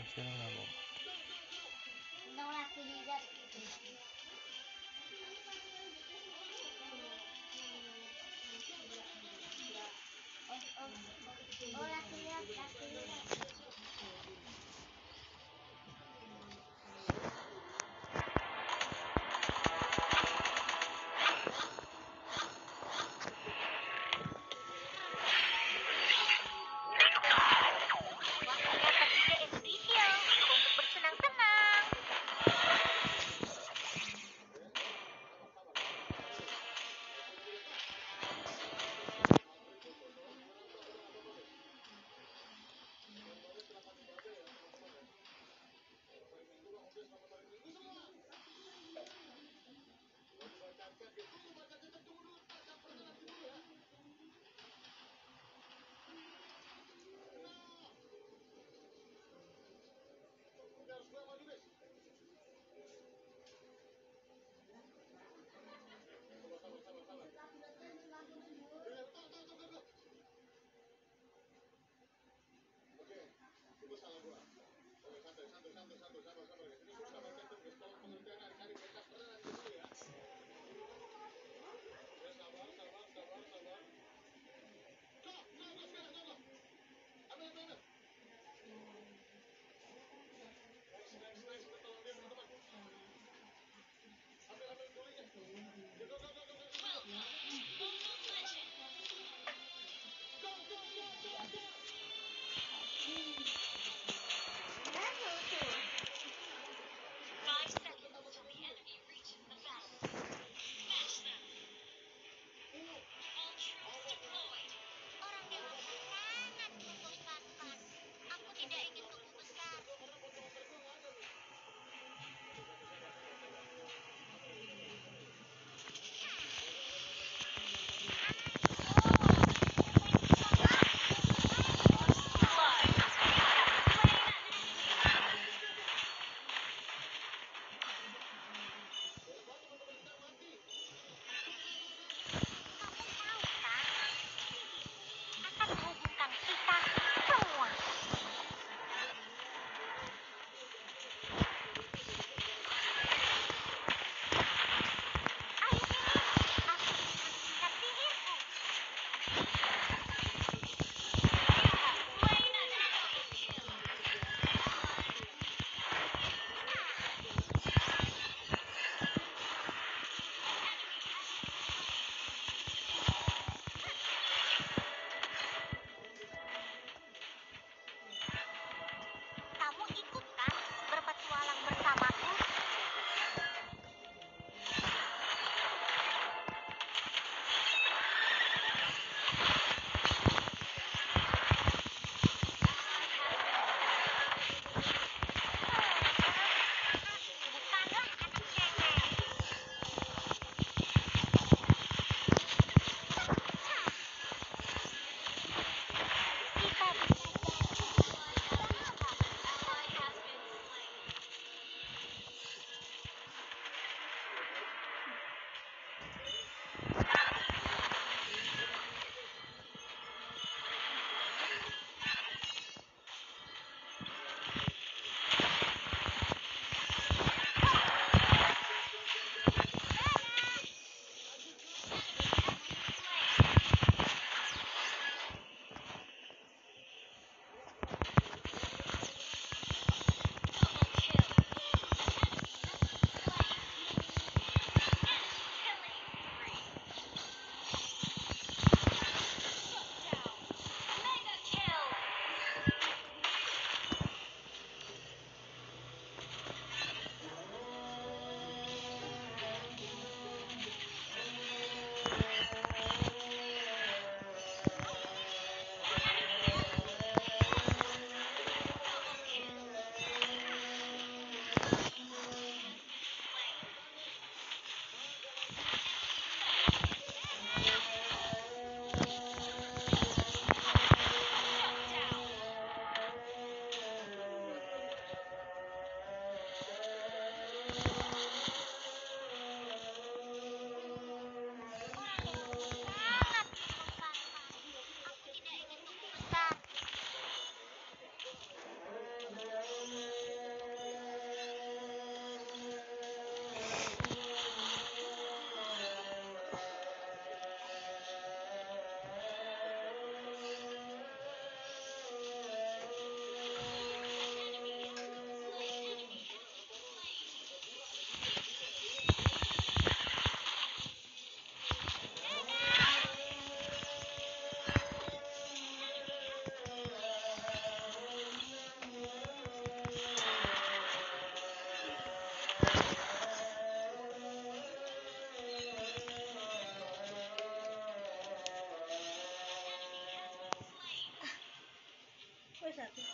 canción en.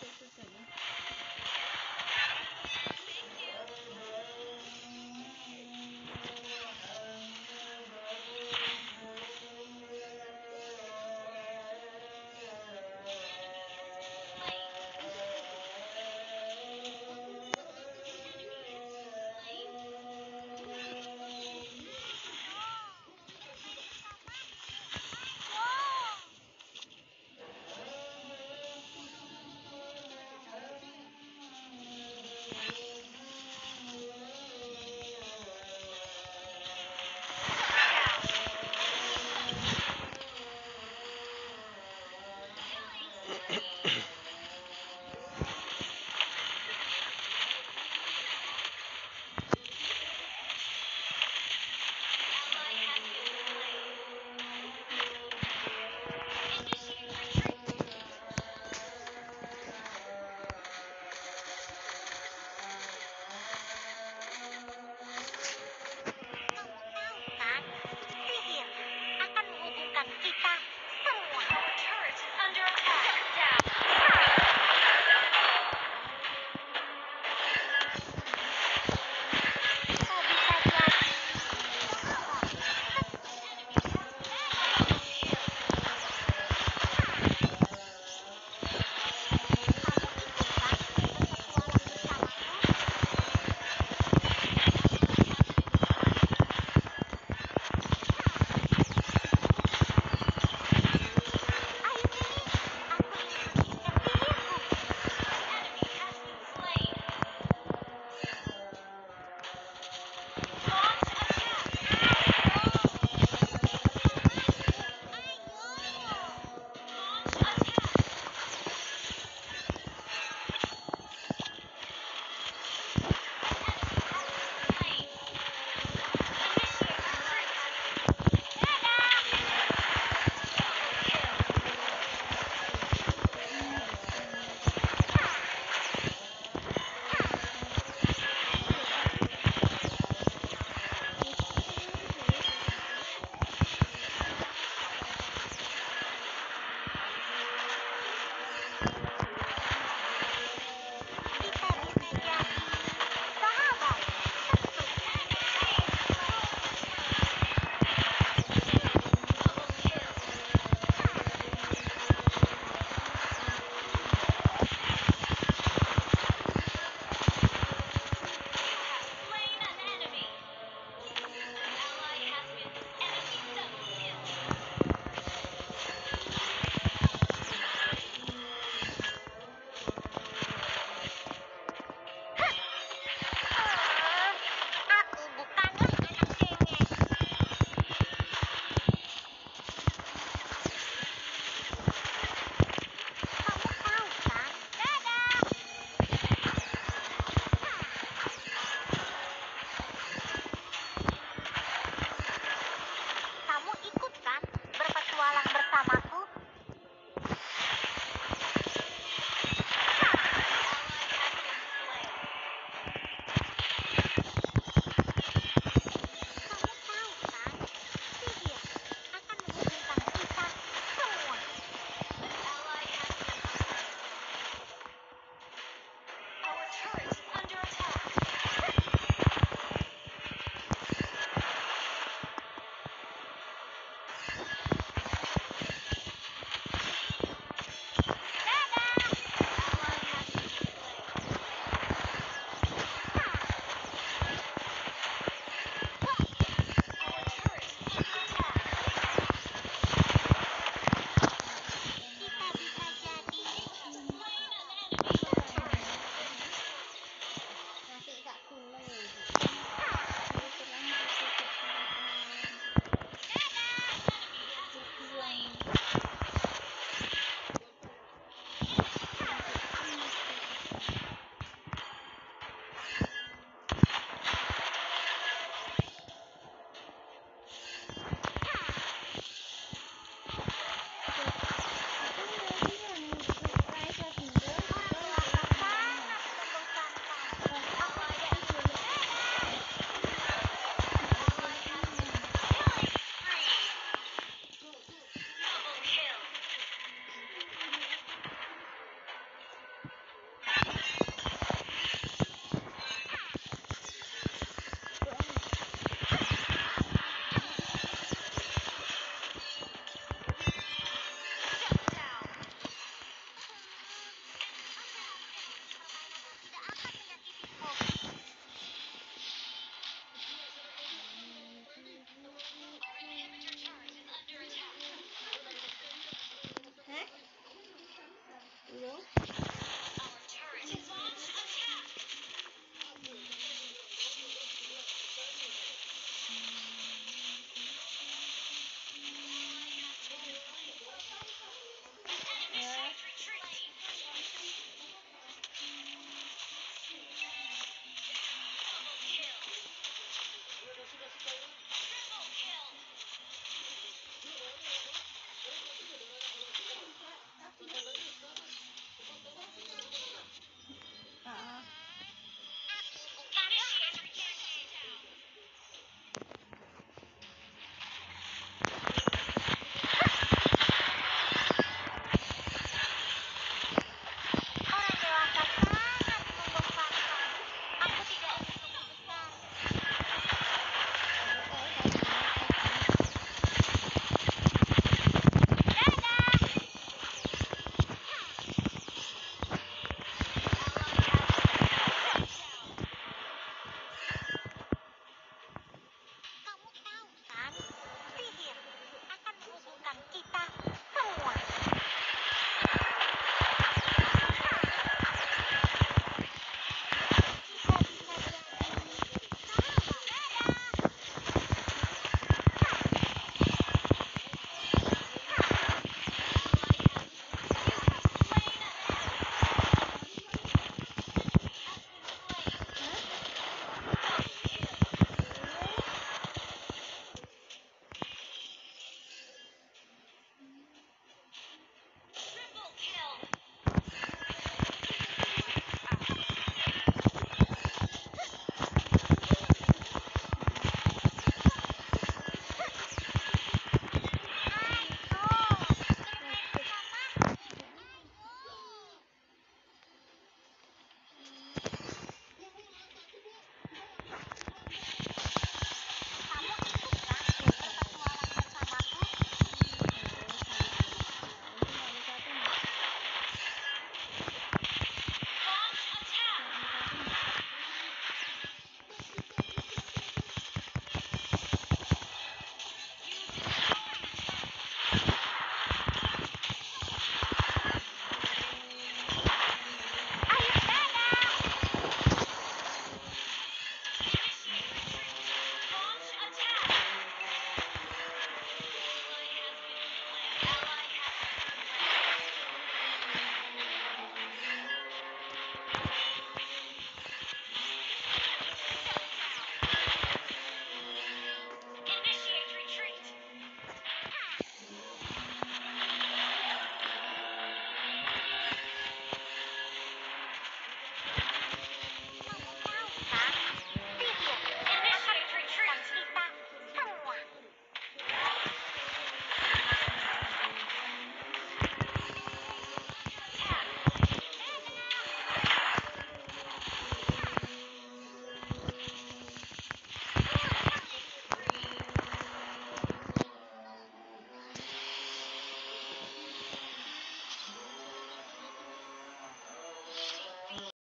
这是什么